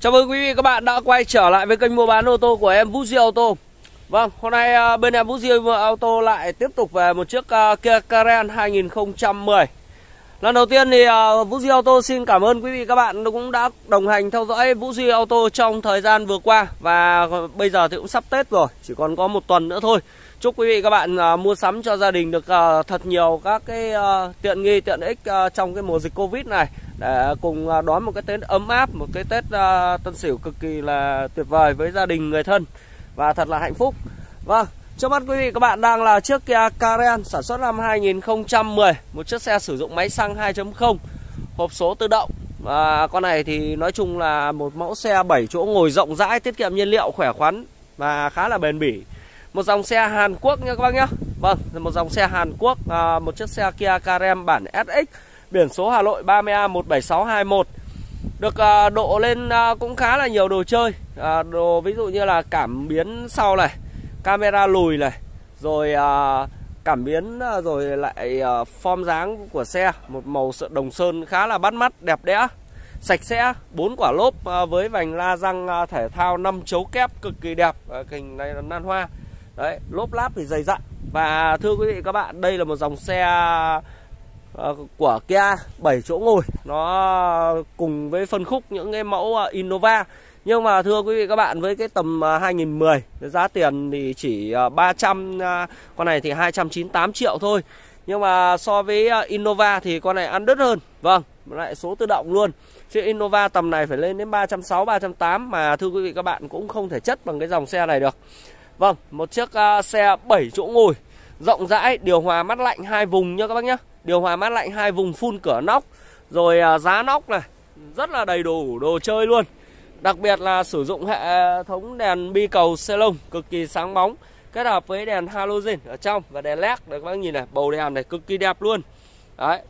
Chào mừng quý vị các bạn đã quay trở lại với kênh mua bán ô tô của em Vũ Auto. Vâng, hôm nay à, bên em Vũ Auto lại tiếp tục về một chiếc à, Kia Karen 2010 Lần đầu tiên thì uh, Vũ Duy Auto xin cảm ơn quý vị các bạn cũng đã đồng hành theo dõi Vũ Duy Auto trong thời gian vừa qua. Và bây giờ thì cũng sắp Tết rồi, chỉ còn có một tuần nữa thôi. Chúc quý vị các bạn uh, mua sắm cho gia đình được uh, thật nhiều các cái uh, tiện nghi, tiện ích uh, trong cái mùa dịch Covid này. Để cùng uh, đón một cái Tết ấm áp, một cái Tết uh, Tân Sửu cực kỳ là tuyệt vời với gia đình, người thân Và thật là hạnh phúc. Vâng, Trước mắt quý vị các bạn đang là chiếc Kia Karen sản xuất năm 2010 Một chiếc xe sử dụng máy xăng 2.0 Hộp số tự động. Và Con này thì nói chung là một mẫu xe 7 chỗ ngồi rộng rãi Tiết kiệm nhiên liệu khỏe khoắn Và khá là bền bỉ. Một dòng xe Hàn Quốc nha các bác nhá, Vâng, một dòng xe Hàn Quốc à, Một chiếc xe Kia Carem bản SX Biển số Hà Nội 30A17621 Được à, độ lên à, cũng khá là nhiều đồ chơi. À, đồ ví dụ như là cảm biến sau này camera lùi này rồi à, cảm biến à, rồi lại à, form dáng của xe một màu sợ đồng sơn khá là bắt mắt đẹp đẽ sạch sẽ bốn quả lốp à, với vành la răng thể thao 5 chấu kép cực kỳ đẹp hình này là nan hoa đấy lốp láp thì dày dặn và thưa quý vị các bạn đây là một dòng xe ờ, của Kia 7 chỗ ngồi nó cùng với phân khúc những cái mẫu ờ, Innova nhưng mà thưa quý vị các bạn với cái tầm ờ, 2010 giá tiền thì chỉ 300 con này thì 298 triệu thôi. Nhưng mà so với Innova thì con này ăn đứt hơn. Vâng, lại số tự động luôn. Chứ Innova tầm này phải lên đến 360 380 mà thưa quý vị các bạn cũng không thể chất bằng cái dòng xe này được. Vâng, một chiếc à, xe 7 chỗ ngồi rộng rãi, điều hòa mát lạnh hai vùng nha các bác nhá Điều hòa mát lạnh hai vùng phun cửa nóc, rồi à, giá nóc này, rất là đầy đủ đồ chơi luôn. Đặc biệt là sử dụng hệ thống đèn bi cầu xe cực kỳ sáng bóng kết hợp với đèn halogen ở trong và đèn led được các bác nhìn này, bầu đèn này cực kỳ đẹp luôn. Đấy.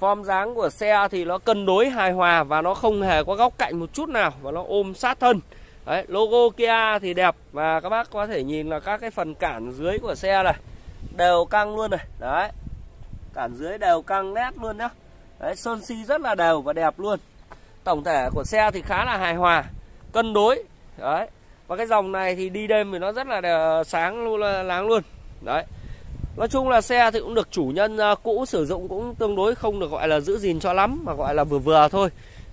Form dáng của xe thì nó cân đối hài hòa và nó không hề có góc cạnh một chút nào và nó ôm sát thân. Đấy, logo Kia thì đẹp và các bác có thể nhìn là các cái phần cản dưới của xe này đều căng luôn này. Đấy. Cản dưới đều căng nét luôn nhá. Đấy, sơn si rất là đều và đẹp luôn tổng thể của xe thì khá là hài hòa cân đối đấy và cái dòng này thì đi đêm thì nó rất là sáng luôn láng luôn đấy nói chung là xe thì cũng được chủ nhân à, cũ sử dụng cũng tương đối không được gọi là giữ gìn cho lắm mà gọi là vừa vừa thôi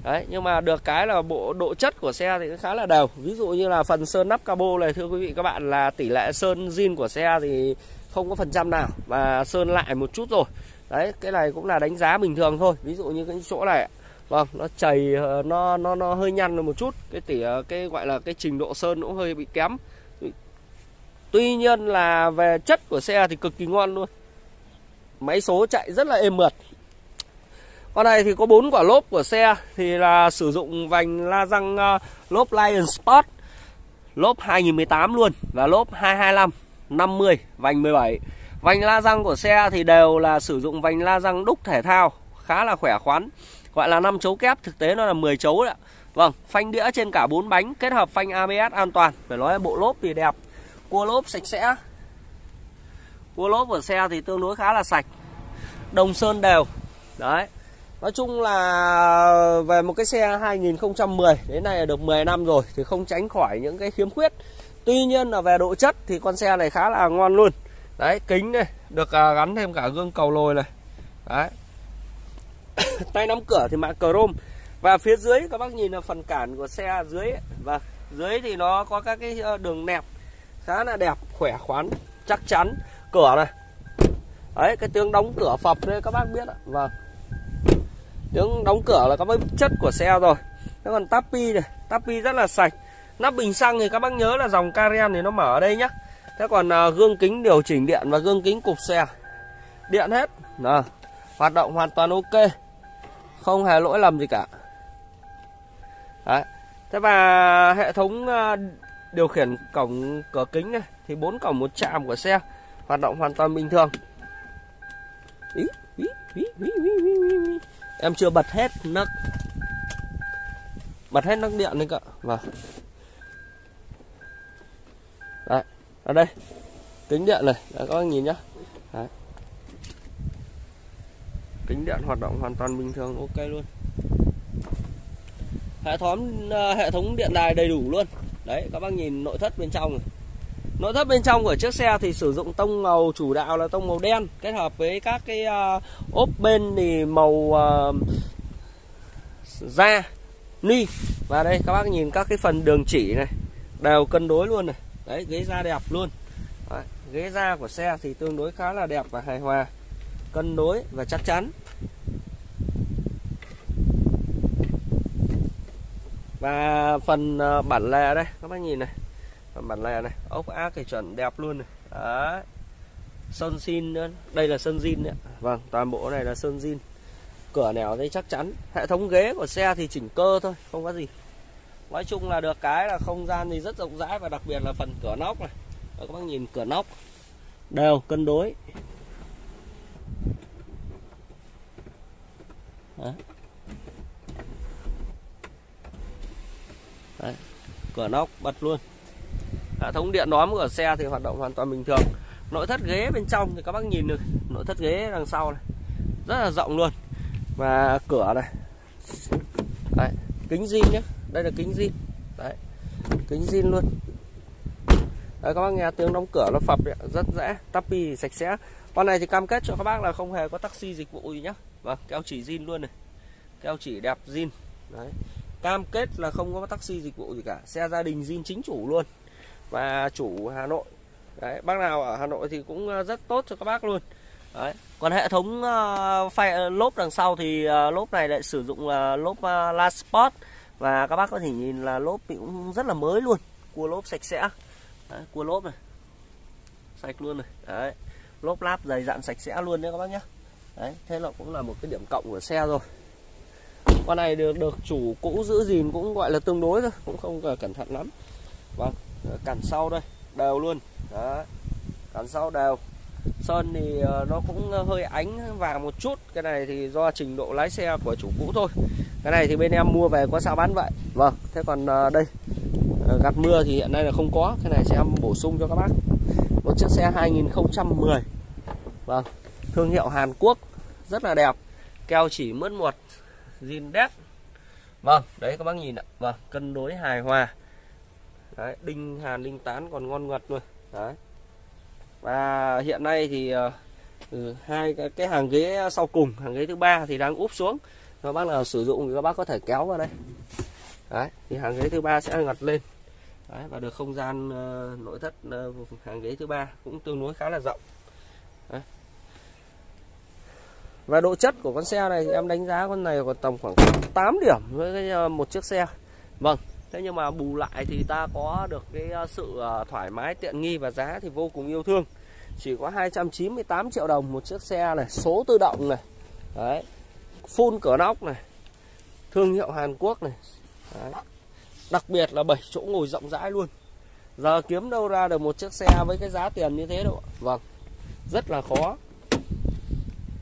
đấy, nhưng mà được cái là bộ độ chất của xe thì khá là đều. Ví dụ như là phần sơn nắp cabo này, thưa quý vị các bạn, là tỷ lệ sơn zin của xe thì không có phần trăm nào và sơn lại một chút rồi. Đấy, cái này cũng là đánh giá bình thường thôi. Ví dụ như cái chỗ này vâng nó chảy ờ, nó nó nó hơi nhăn một chút. Cái tỉ ờ, cái gọi là cái trình độ sơn cũng hơi bị kém. Tuy nhiên là về chất của xe thì cực kỳ ngon luôn. Máy số chạy rất là êm mượt con này thì có bốn quả lốp của xe thì là sử dụng vành la răng uh, lốp Lion Sport lốp 2018 luôn và lốp 225 50 vành 17 vành la răng của xe thì đều là sử dụng vành la răng đúc thể thao khá là khỏe khoắn gọi là 5 chấu kép thực tế nó là 10 chấu đấy Vâng, phanh đĩa trên cả bốn bánh kết hợp phanh ABS an toàn. Phải nói bộ lốp thì đẹp. Cua lốp sạch sẽ. Cua lốp của xe thì tương đối khá là sạch. Đồng sơn đều. Đấy. Nói chung là về một cái xe 2010 đến nay là được 10 năm rồi thì không tránh khỏi những cái khiếm khuyết. Tuy nhiên là về độ chất thì con xe này khá là ngon luôn. Đấy, kính này được à, gắn thêm cả gương cầu lồi này. Đấy, tay nắm cửa thì mạ chrome và phía dưới các bác nhìn là phần cản của xe dưới và dưới thì nó có các cái ờ, đường nẹp khá là đẹp khỏe khoắn chắc chắn. Cửa này. Đấy cái tiếng đóng cửa phập đấy các bác biết ạ. Vâng. Đứng đóng cửa là các bác chất của xe rồi. Thế còn tapi này tapi rất là sạch. Nắp bình xăng thì các bác nhớ là dòng Karen thì nó mở ở đây nhá. Thế còn uh, gương kính điều chỉnh điện và gương kính cục xe điện hết. Nào hoạt động hoàn toàn ok. Không hề lỗi lầm gì cả. Đấy. thế và hệ thống ờ, điều khiển cổng cửa kính này thì bốn cổng một chạm của xe hoạt động hoàn toàn bình thường. Ý, ý, ý, ý, ý, ý, ý em chưa bật hết nấc. Bật hết nấc điện đấy cả vâng. Đấy ở đây. Kính điện này Đấy, các bác nhìn nhá. Đấy. Kính điện hoạt động hoàn toàn bình thường ok luôn. Hệ thống ờ, hệ thống điện đài đầy đủ luôn. Đấy các bác nhìn nội thất bên trong này nội thất bên trong của chiếc xe thì sử dụng tông màu chủ đạo là tông màu đen kết hợp với các cái uh, ốp bên thì màu uh, da ni. Và đây các bác nhìn các cái phần đường chỉ này đều cân đối luôn này. Đấy ghế da đẹp luôn. Đấy, ghế da của xe thì tương đối khá là đẹp và hài hòa cân đối và chắc chắn. Và phần ờ, bản lề đây các bác nhìn này phần bản lề này, ốc ác thì chuẩn đẹp luôn này. Đấy. Sơn zin nữa. Đây là sơn zin đấy vâng toàn bộ này là sơn zin cửa nẻo đây chắc chắn. Hệ thống ghế của xe thì chỉnh cơ thôi, không có gì. Nói chung là được cái là không gian thì rất rộng rãi và đặc biệt là phần cửa nóc này. Các bác nhìn cửa nóc. Đều, cân đối. Đấy. Đấy. cửa nóc bật luôn hệ thống điện đóm của xe thì hoạt động hoàn toàn bình thường. Nội thất ghế bên trong thì các bác nhìn được nội thất ghế đằng sau này. Rất là rộng luôn. Và cửa này. Đấy, kính zin nhé. Đây là kính zin. Đấy kính zin luôn. Đấy các bác nghe tiếng đóng cửa nó phập rất dễ tapi sạch sẽ. Con này thì cam kết cho các bác là không hề có taxi dịch vụ gì nhá. Và keo chỉ zin luôn này. Keo chỉ đẹp zin. Đấy cam kết là không có taxi dịch vụ gì cả. Xe gia đình zin chính chủ luôn và chủ Hà Nội. Đấy bác nào ở Hà Nội thì cũng ờ, rất tốt cho các bác luôn. Đấy còn hệ thống uh, phay, ờ, lốp đằng sau thì uh, lốp này lại sử dụng là uh, lốp uh, La Sport và các bác có thể nhìn là lốp cũng rất là mới luôn. Cua lốp sạch sẽ. Đấy, cua lốp này. Sạch luôn này. Đấy lốp láp dày dặn sạch sẽ luôn đấy các bác nhé đấy thế là cũng là một cái điểm cộng của xe rồi. Con này được được chủ cũ giữ gìn cũng gọi là tương đối thôi cũng không cẩn thận lắm. Vâng. Ờ, cản sau đây đều luôn. Đó. Cản sau đều. Sơn thì ờ, nó cũng hơi ánh vàng một chút. Cái này thì do trình độ lái xe của chủ cũ thôi. Cái này thì bên em mua về có sao bán vậy. Vâng thế còn ờ, đây. Ờ, gạt mưa thì hiện nay là không có. Cái này sẽ em bổ sung cho các bác. Một chiếc xe 2010 vâng thương hiệu Hàn Quốc. Rất là đẹp. Keo chỉ mướt một zin đét. Vâng đấy các bác nhìn ạ. Vâng cân đối hài hòa đấy, đinh hàn đinh tán còn ngon ngọt luôn. Đấy. Và hiện nay thì uh, hai cái, cái hàng ghế sau cùng hàng ghế thứ ba thì đang úp xuống. Các bác nào sử dụng thì các bác có thể kéo vào đây. Đấy thì hàng ghế thứ ba sẽ ngặt lên. Đấy, và được không gian uh, nội thất uh, hàng ghế thứ ba cũng tương đối khá là rộng. Đấy. và độ chất của con xe này thì em đánh giá con này còn tầm khoảng 8 điểm với cái, một chiếc xe. Vâng thế nhưng mà bù lại thì ta có được cái ờ, sự ờ, thoải mái, tiện nghi và giá thì vô cùng yêu thương. Chỉ có 298 triệu đồng một chiếc xe này, số tự động này, đấy phun cửa nóc này, thương hiệu Hàn Quốc này, đấy. đặc biệt là 7 chỗ ngồi rộng rãi luôn. Giờ kiếm đâu ra được một chiếc xe với cái giá tiền như thế đâu vâng rất là khó.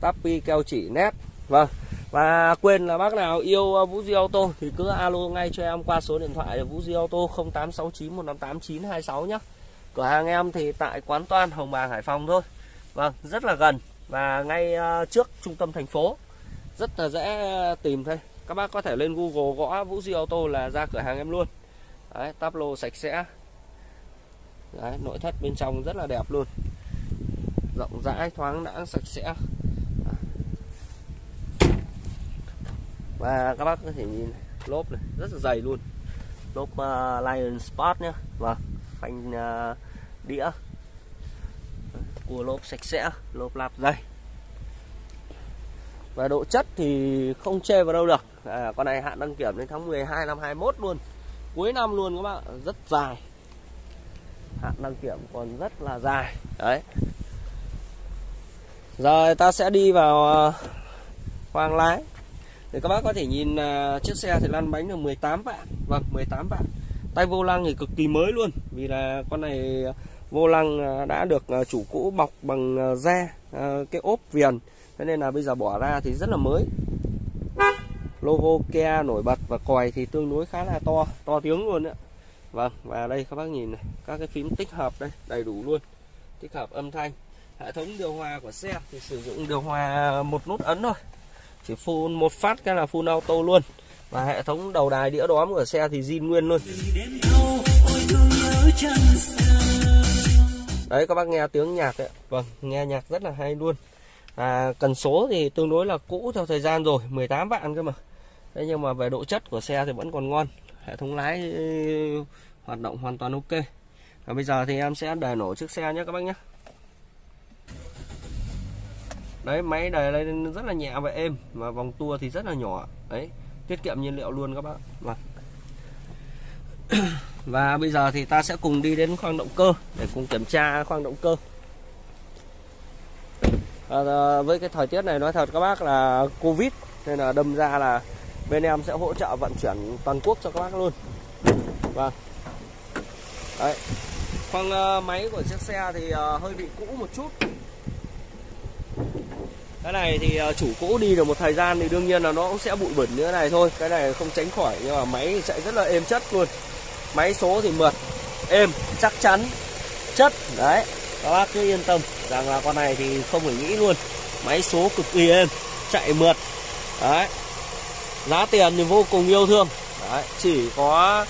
Tapi keo chỉ nét. Vâng và quên là bác nào yêu ờ, Vũ Duy Auto thì cứ alo ngay cho em qua số điện thoại Vũ Duy Auto 0869 158 926 nhé. Cửa hàng em thì tại quán Toan Hồng Bàng Hải Phòng thôi. Vâng, rất là gần và ngay ờ, trước trung tâm thành phố. Rất là dễ ờ, tìm thôi. Các bác có thể lên Google gõ Vũ Duy Auto là ra cửa hàng em luôn. Đấy, táp lô sạch sẽ. Đấy, nội thất bên trong rất là đẹp luôn. Rộng rãi, thoáng đãng, sạch sẽ. Và các bác có thể nhìn lốp này rất là dày luôn. Lốp uh, Lion Sport nhé và vâng, phanh uh, đĩa. Của lốp sạch sẽ lốp lạp dày. Và độ chất thì không chê vào đâu được. À, con này hạn đăng kiểm đến tháng 12 năm 21 luôn. Cuối năm luôn các bạn rất dài. Hạn đăng kiểm còn rất là dài. Đấy. Giờ ta sẽ đi vào khoang lái thì các bác có thể nhìn uh, chiếc xe thì lăn bánh được 18 vạn. Vâng 18 vạn. Tay vô lăng thì cực kỳ mới luôn vì là con này à, vô lăng à, đã được chủ cũ bọc bằng da cái ốp viền. Thế nên là bây giờ bỏ ra thì rất là mới. Logo Kia nổi bật và còi thì tương đối khá là to to tiếng luôn ạ. Vâng và đây các bác nhìn này các cái phím tích hợp đây đầy đủ luôn. Tích hợp âm thanh. Hệ thống điều hòa của xe thì sử dụng điều hòa một nút ấn thôi chỉ full một phát cái là full auto luôn. Và hệ thống đầu đài đĩa đóm của xe thì zin nguyên luôn. Đấy các bác nghe tiếng nhạc ấy. vâng nghe nhạc rất là hay luôn. À, cần số thì tương đối là cũ theo thời gian rồi 18 vạn cơ mà. Thế nhưng mà về độ chất của xe thì vẫn còn ngon. Hệ thống lái ừ, hoạt động hoàn toàn ok. Và bây giờ thì em sẽ để nổ chiếc xe nhé các bác nhé đấy máy này lên rất là nhẹ và êm và vòng tua thì rất là nhỏ. Đấy tiết kiệm nhiên liệu luôn các bác. Vâng. Và bây giờ thì ta sẽ cùng đi đến khoang động cơ để cùng kiểm tra khoang động cơ. À, à, với cái thời tiết này nói thật các bác là covid nên là đâm ra là bên em sẽ hỗ trợ vận chuyển toàn quốc cho các bác luôn. Vâng. Đấy. Khoang uh, máy của chiếc xe thì uh, hơi bị cũ một chút cái này thì ờ, chủ cũ đi được một thời gian thì đương nhiên là nó cũng sẽ bụi bẩn như thế này thôi. Cái này không tránh khỏi, nhưng mà máy thì chạy rất là êm chất luôn. Máy số thì mượt, êm, chắc chắn, chất. Đấy, các bác cứ yên tâm rằng là con này thì không phải nghĩ luôn. Máy số cực kỳ êm, chạy mượt. Đấy, giá tiền thì vô cùng yêu thương. Đấy, chỉ có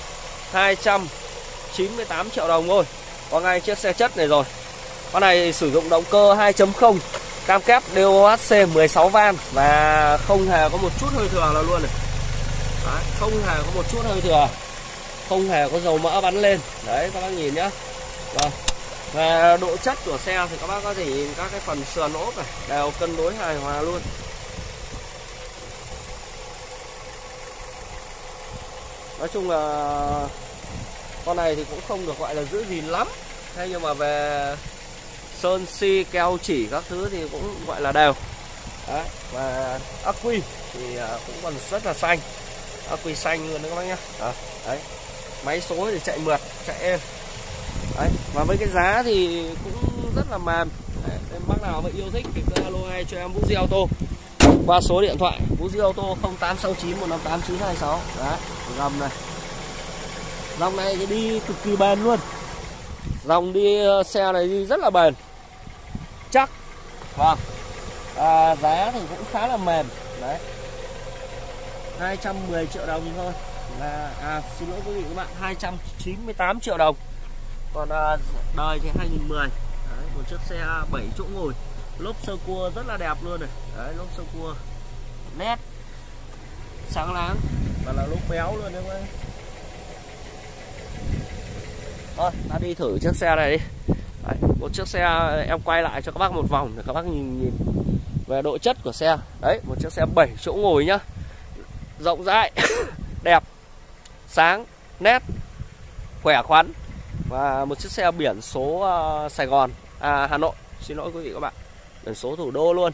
298 triệu đồng thôi. Có ngay chiếc xe chất này rồi. Con này sử dụng động cơ 2.0 cam kép DOHC 16 van và không hề có một chút hơi thừa nào luôn này. Đấy, không hề có một chút hơi thừa. Không hề có dầu mỡ bắn lên. Đấy các bác nhìn nhá. Vâng. Và độ chất của xe thì các bác có thể nhìn các cái phần sườn ốp này đều cân đối hài hòa luôn. Nói chung là con này thì cũng không được gọi là giữ gìn lắm. Thế nhưng mà về sơn si keo chỉ các thứ thì cũng gọi là đều. Đấy và ắc quy thì à, cũng còn rất là xanh. Ắc quy xanh luôn đấy các bác nhá. À, đấy. Máy số thì chạy mượt chạy êm. Đấy và với cái giá thì cũng rất là mềm. Đấy, bác nào mà yêu thích thì cứ alo ngay cho em Vũ Di Auto. Qua số điện thoại Vũ Di Auto 0869 158 926 đấy gầm này. Dòng này thì đi cực kỳ bền luôn. Dòng đi ờ, xe này đi rất là bền chắc. Vâng. À, giá thì cũng khá là mềm. Đấy. 210 triệu đồng thôi. Là à xin lỗi quý vị các bạn 298 triệu đồng. Còn à, đời thì 2010 đấy, một chiếc xe 7 chỗ ngồi. Lốp sơ cua rất là đẹp luôn này. Đấy lốp sơ cua. Nét. Sáng láng. Và là lốp béo luôn đấy các bạn. Thôi ta đi thử chiếc xe này đi đấy, một chiếc xe em quay lại cho các bác một vòng để các bác nhìn nhìn về độ chất của xe. Đấy một chiếc xe 7 chỗ ngồi nhá. Rộng rãi đẹp sáng nét khỏe khoắn. Và một chiếc xe biển số ờ, Sài Gòn à Hà Nội. Xin lỗi quý vị các bạn biển số thủ đô luôn.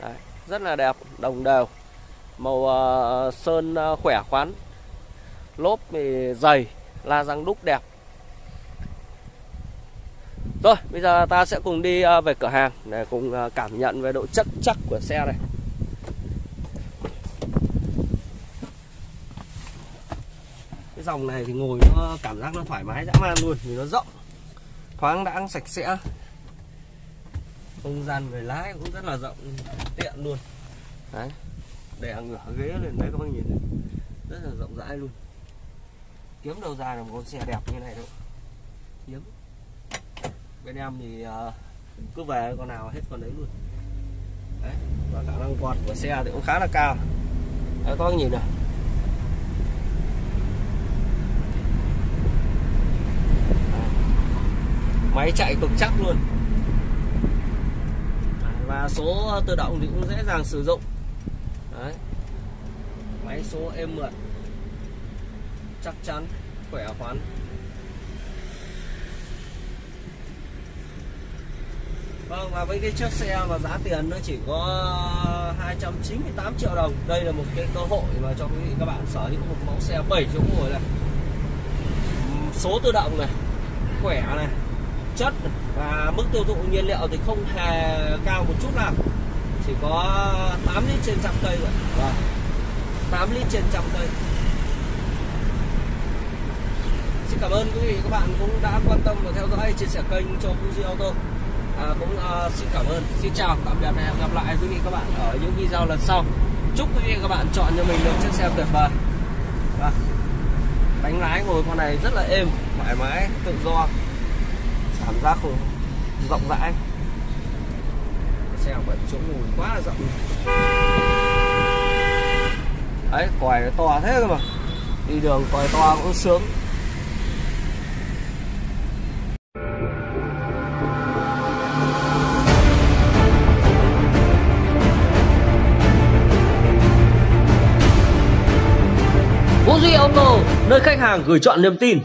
Đấy, rất là đẹp đồng đều. Màu uh, sơn uh, khỏe khoắn. Lốp thì dày la răng đúc đẹp rồi, bây giờ ta sẽ cùng đi à, về cửa hàng để cùng à, cảm nhận về độ chắc chắc của xe này. Cái dòng này thì ngồi nó cảm giác nó thoải mái, dã man luôn vì nó rộng. Thoáng đãng, sạch sẽ. Không gian người lái cũng rất là rộng, tiện luôn. Đấy, để ngửa ghế lên đấy, các bác nhìn này. rất là rộng rãi luôn. Kiếm đầu ra là một con xe đẹp như này đâu hiếm bên em thì uh, cứ về con nào hết con đấy luôn. Đấy và khả năng quạt của xe thì cũng khá là cao. Đấy các bác nhìn này. Máy chạy cực chắc luôn. Và số tự động thì cũng dễ dàng sử dụng. Đấy. máy số êm mượt. Chắc chắn khỏe khoắn. Vâng và với cái chiếc xe mà giá tiền nó chỉ có 298 triệu đồng. Đây là một cái cơ hội mà cho quý vị các bạn sở hữu một mẫu xe 7 chỗ ngồi này. Số tự động này, Khỏe này, chất và mức tiêu thụ nhiên liệu thì không hề cao một chút nào. Chỉ có 8 lít trên trăm cây rồi vâng. 8 lít trên trăm cây. Xin cảm ơn quý vị, các bạn cũng đã quan tâm và theo dõi chia sẻ kênh cho Fuji Auto à, cũng uh, xin cảm ơn. Xin chào tạm biệt và hẹn gặp lại quý vị các bạn ở những video lần sau. Chúc quý vị các bạn chọn cho mình được chiếc xe tuyệt vời. Và Bánh lái ngồi con này rất là êm Thoải mái, tự do. Cảm giác rộng rãi. Xe vẫn chỗ ngồi quá là rộng. Đấy, còi to thế cơ mà. Đi đường còi to cũng sướng. Duy Auto, nơi khách hàng gửi chọn niềm tin.